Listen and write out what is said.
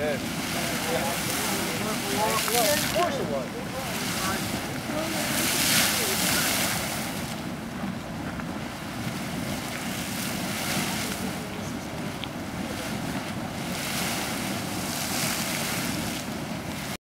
Yeah. Of course it was.